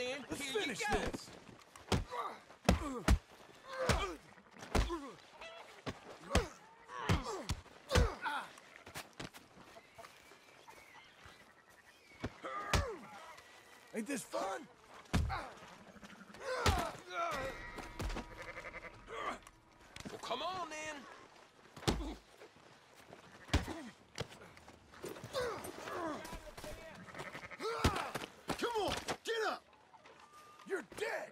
then. Let's Here finish you go. this. Ain't this fun? Well, come on then. Come on, get up! You're dead!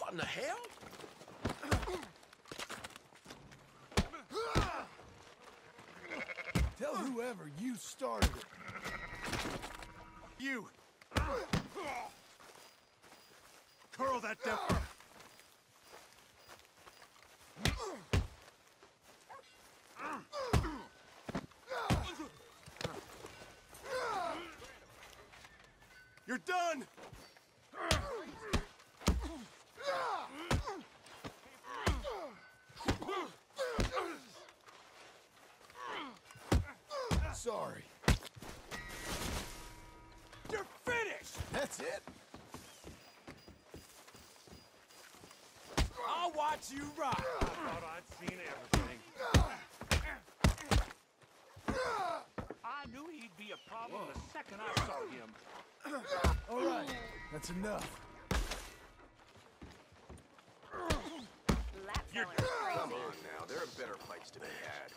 What in the hell? Tell whoever you started it. You! Curl that devil! Done! Sorry. You're finished! That's it? I'll watch you rock! I thought I'd seen everything. I knew he'd be a problem the second I saw him. All right, that's enough. That fella is Come on now, there are better fights to be had.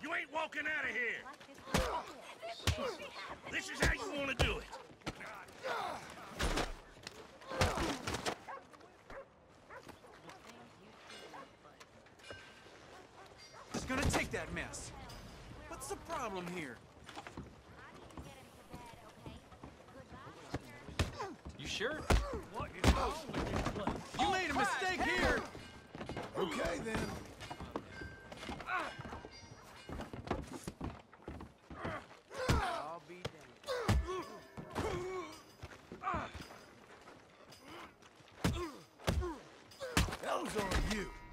You ain't walking out of here. This is how you want to do it. gonna take that mess. What's the problem here? You sure? What is wrong you? You made a mistake here! Okay, then. Hell's on you!